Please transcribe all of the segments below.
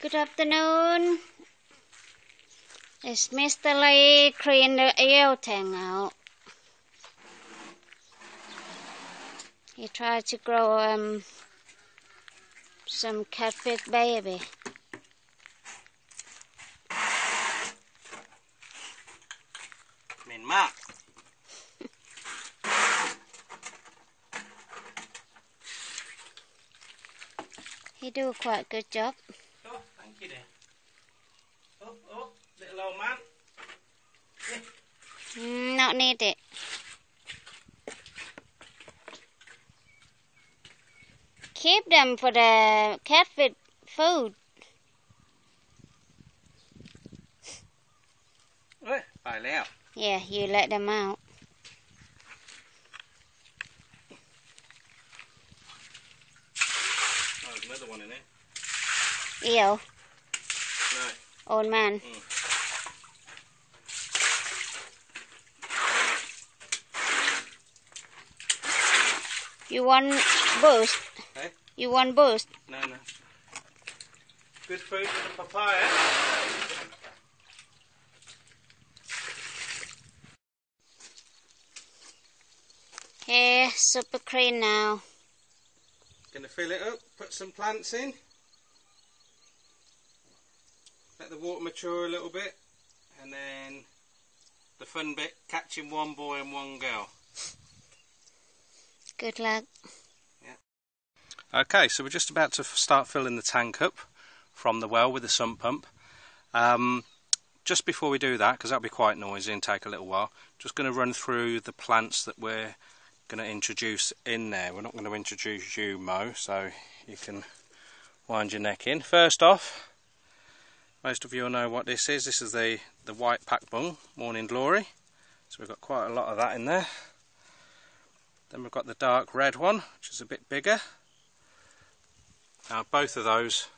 Good afternoon. It's Mr. Lee clean the air tank out. He tried to grow um, some catfish baby. Mean Mark. he do quite a good job gini Oh, oh op dek lauman. Nih nak nih dek keep them for the cat food. Food yeah you let them out. Oh, another one in there. Ew. No. old man. You want boost? Eh? You want boost? No, no. Good food for the papaya. Yeah, super clean now. Gonna fill it up, put some plants in. Let the water mature a little bit. And then the fun bit, catching one boy and one girl. Good luck. Yeah. Okay, so we're just about to start filling the tank up from the well with the sump pump. Um, just before we do that, because that'll be quite noisy and take a little while, just going to run through the plants that we're going to introduce in there. We're not going to introduce you, Mo, so you can wind your neck in. First off, most of you will know what this is. This is the, the white pak bung, Morning Glory. So we've got quite a lot of that in there. Then we've got the dark red one, which is a bit bigger. Now both of those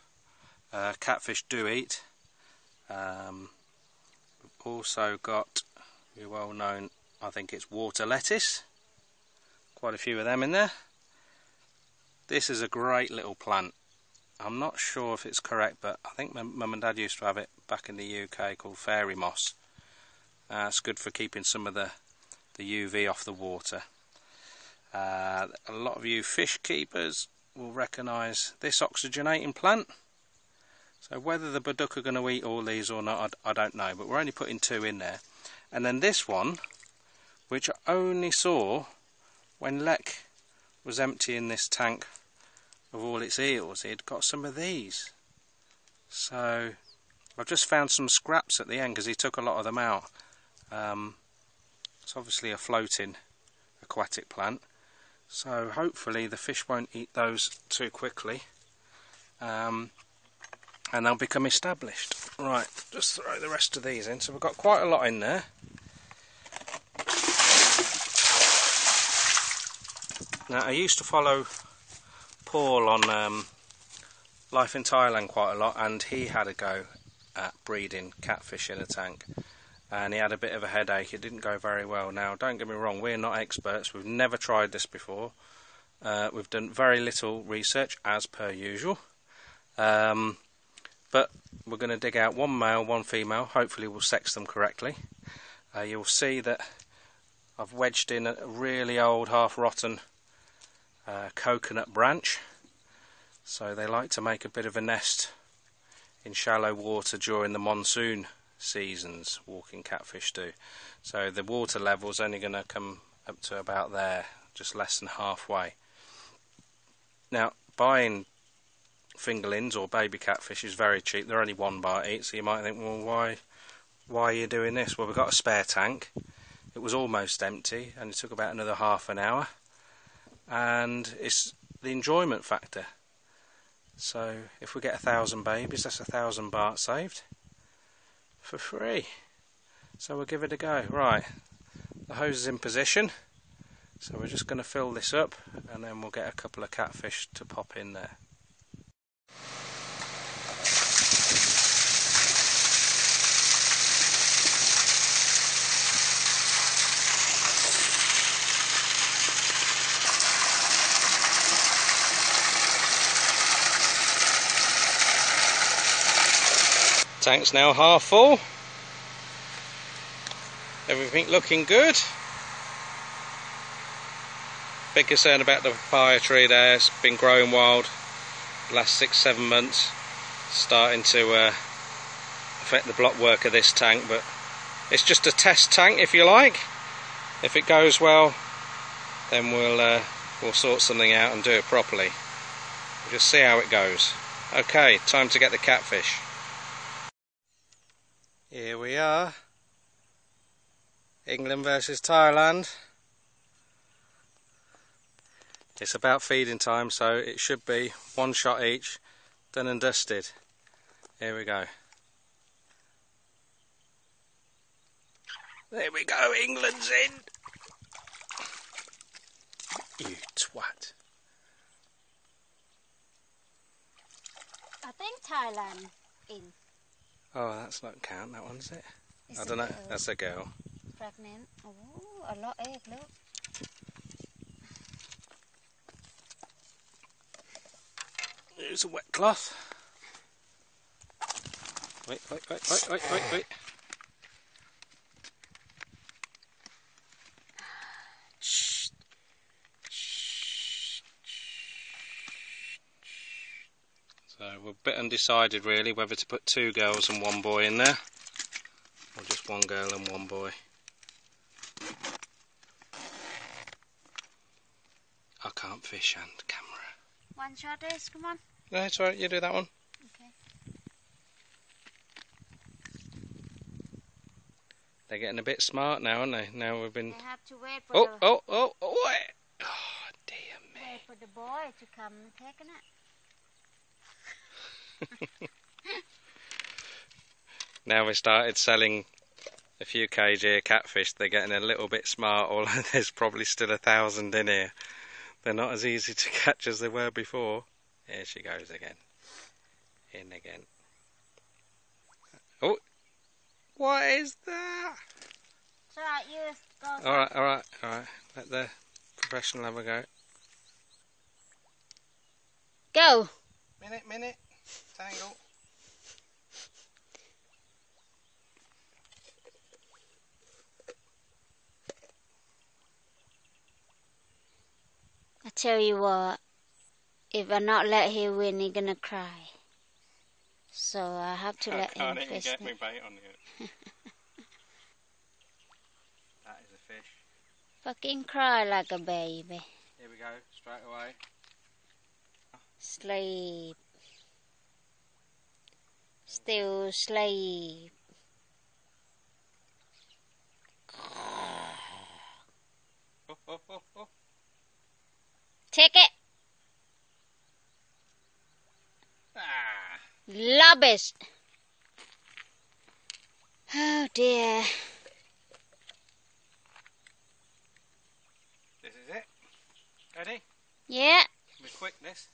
uh, catfish do eat. Um, we've also got your well known, I think it's water lettuce. Quite a few of them in there. This is a great little plant. I'm not sure if it's correct, but I think my mum and dad used to have it back in the UK called fairy moss. Uh, it's good for keeping some of the, the UV off the water. Uh, a lot of you fish keepers will recognise this oxygenating plant. So whether the Buduk are going to eat all these or not, I, I don't know. But we're only putting two in there. And then this one, which I only saw when Lek was emptying this tank of all its eels, he'd got some of these. So I've just found some scraps at the end because he took a lot of them out. Um, it's obviously a floating aquatic plant. So hopefully the fish won't eat those too quickly. Um, and they'll become established. Right, just throw the rest of these in. So we've got quite a lot in there. Now I used to follow Paul on um, Life in Thailand quite a lot and he had a go at breeding catfish in a tank and he had a bit of a headache. It didn't go very well. Now, don't get me wrong, we're not experts. We've never tried this before. Uh, we've done very little research, as per usual. Um, but we're going to dig out one male, one female. Hopefully, we'll sex them correctly. Uh, you'll see that I've wedged in a really old, half-rotten uh, coconut branch. So they like to make a bit of a nest in shallow water during the monsoon seasons walking catfish do. So the water level's only going to come up to about there, just less than halfway. Now, buying fingerlings or baby catfish is very cheap. They're only one baht each, so you might think, well, why, why are you doing this? Well, we've got a spare tank. It was almost empty, and it took about another half an hour. And it's the enjoyment factor. So if we get a thousand babies, that's a thousand baht saved for free. So we'll give it a go. Right, the hose is in position. So we're just going to fill this up and then we'll get a couple of catfish to pop in there. Tank's now half full. Everything looking good. Big concern about the papaya tree there. It's been growing wild last six, seven months. Starting to uh, affect the block work of this tank, but it's just a test tank if you like. If it goes well, then we'll uh, we'll sort something out and do it properly. We'll just see how it goes. Okay, time to get the catfish. Here we are. England versus Thailand. It's about feeding time, so it should be one shot each, done and dusted. Here we go. There we go, England's in. You twat. I think Thailand in. Oh, that's not count, that one, is it? It's I don't know, girl, that's a girl. pregnant. Oh, a lot egg, look. Here's a wet cloth. Wait, wait, wait, wait, wait, wait, wait. So we're a bit undecided really whether to put two girls and one boy in there or just one girl and one boy. I can't fish and camera. One shot is, come on. No, it's alright, you do that one. Okay. They're getting a bit smart now, aren't they? Now we've been. They have to wait for Oh, the oh, oh, oh, wait. Oh, dear me. wait for the boy to come and take it. Now we started selling a few kg of catfish. They're getting a little bit smart. Although there's probably still a thousand in here. They're not as easy to catch as they were before. Here she goes again. In again. Oh, what is that? It's alright, you go. All right, all right, all right. Let the professional have a go. Go. Minute, minute. Tangle. I tell you what, if I not let him win, he gonna cry. So I have to let him fish. Can't get it. me bait on you. that is a fish. Fucking cry like a baby. Here we go, straight away. Sleep. Still sleep. Oh, oh. It. Ah. Oh dear. This is it. Ready? Yeah. With quickness.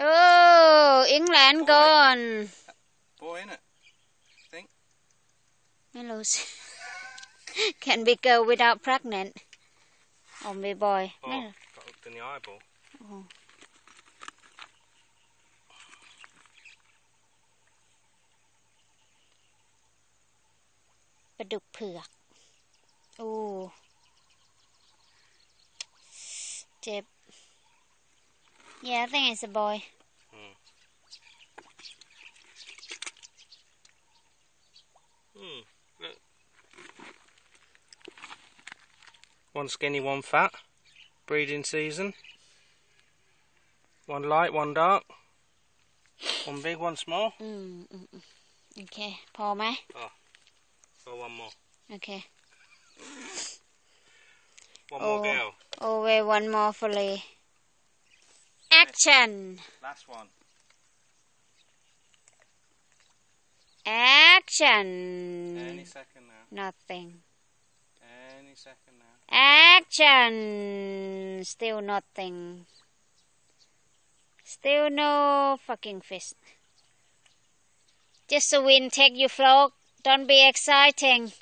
โอ้อิงแลนด์ก่อน boy in it think ไม่รู้สิ can be girl without pregnant or be boy ไม่ oh got hooked in the eyeball oh. But do pug. Oh. Chip. Yeah, I think it's a boy. Hmm. One skinny, one fat. Breeding season. One light, one dark. One big, one small. Mm, mm. Okay, Palmer. Oh, so one more. Okay. One more oh, girl. Oh, wait, one more for Lee. Action. Last one. Action. Any second now. Nothing. Any second now. Action. Still nothing. Still no fucking fish Just a wind take you float. Don't be exciting.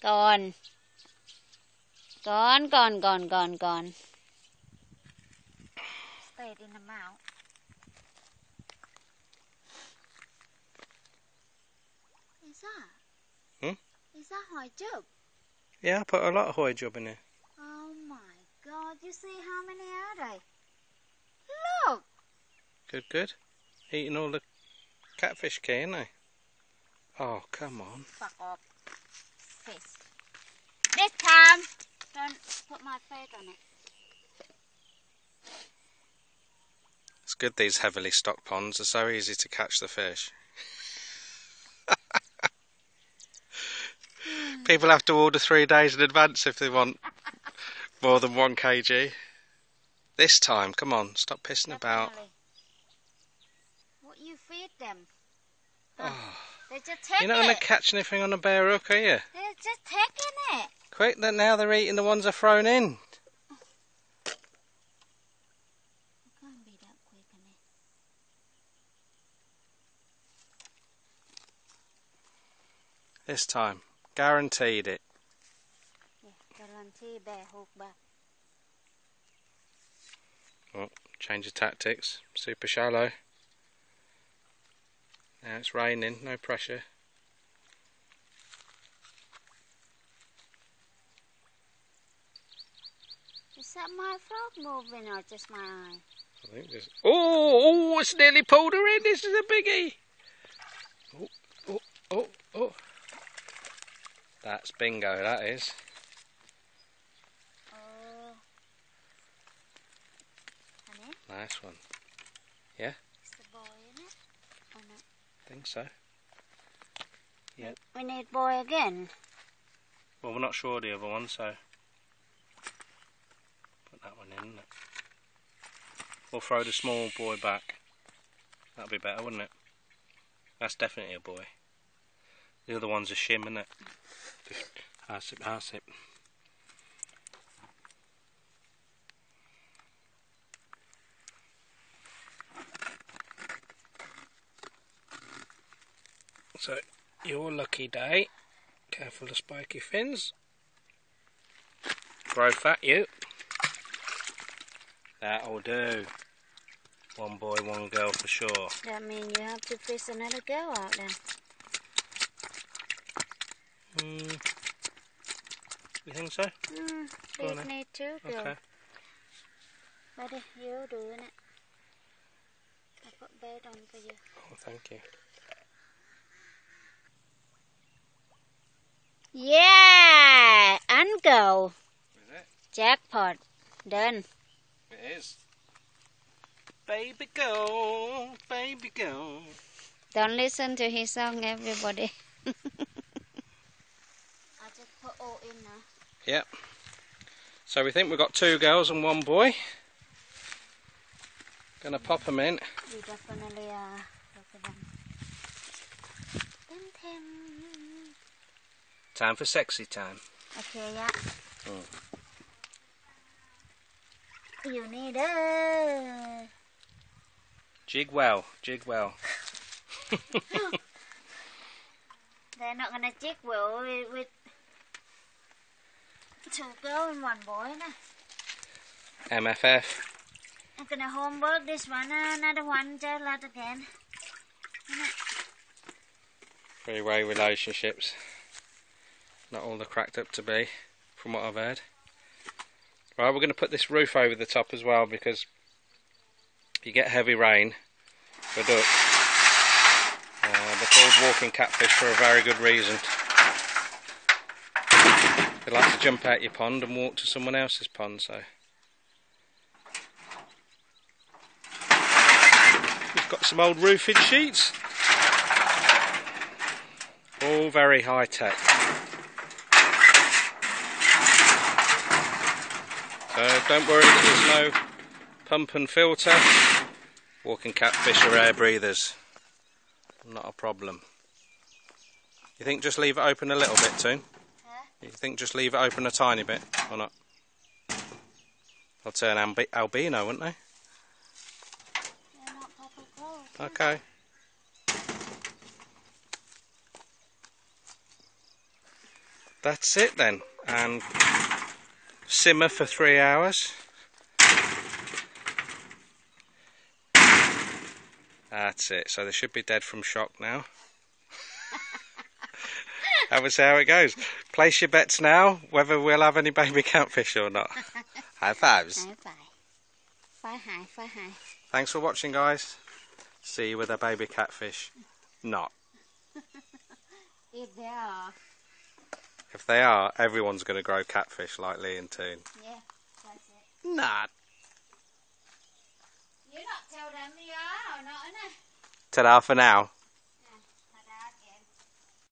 Go on. Gone, gone, gone, gone, gone. Stayed in the mouth. Is that? Hmm? Is that high jump? Yeah, I put a lot of hoy job in here. Oh my god, you see how many are they? Look! Good, good. Eating all the catfish key, ain't they? Oh, come on. Fuck off. Fish. This time, don't put my face on it. It's good these heavily stocked ponds are so easy to catch the fish. People have to order three days in advance if they want more than one kg. This time, come on, stop pissing about. What you feed them? Oh, They're just taking you're not going to catch anything on a bare hook, are you? They're just taking it. Quick, then now they're eating the ones I've thrown in. It can't be that quick, innit? This time, guaranteed it. Yeah, guarantee bear hook back. Oh, change of tactics, super shallow. Now it's raining, no pressure. Is that my frog moving or just my eye? I think there's. Oh, oh, it's nearly pulled her in. This is a biggie. Oh, oh, oh, oh. That's bingo, that is. Oh. Nice one. Yeah? It's the boy, isn't it? Or not? think so. Yeah. We need boy again. Well, we're not sure the other one, so. Put that one in. We'll throw the small boy back. That'd be better, wouldn't it? That's definitely a boy. The other one's a shim, isn't it? Pass it. So, your lucky day. Careful of spiky fins. Grow fat, you. That'll do. One boy, one girl for sure. That means you have to fish another girl out then. Hmm. You think so? Mm, go on these then. need two girls. Okay. Buddy, you doing it. I put bait on for you. Oh, thank you. Yeah! And go. Is it? Jackpot. Done. It is. Baby go, baby go. Don't listen to his song, everybody. I just put all in now. So we think we've got two girls and one boy. Gonna pop them in. We definitely are. Look at them. Time for sexy time. Okay, yeah. Mm. You need a. Jig well, jig well. They're not gonna jig well with, with two girls and one boy. MFF. I'm gonna homework this one, uh, another one, just lot again. Three way relationships. Not all they're cracked up to be, from what I've heard. Right, we're going to put this roof over the top as well because you get heavy rain for duck, uh, they're called walking catfish for a very good reason. They like to jump out your pond and walk to someone else's pond, so. We've got some old roofing sheets. All very high tech. So don't worry there's no pump and filter. Walking catfish are air breathers. Not a problem. You think just leave it open a little bit, Toon? You think just leave it open a tiny bit, or not? They'll turn albi- albino, wouldn't they? Okay. That's it then. And simmer for three hours. That's it. So they should be dead from shock now. That was how it goes. Place your bets now whether we'll have any baby catfish or not. High fives. High five. Five high, five high. Thanks for watching, guys. See you with a baby catfish. Not. If they are. If they are, everyone's going to grow catfish like Lee and Toon. Yeah, that's it. Nah. You're not tell them you are or not, innit? Ta-da for now.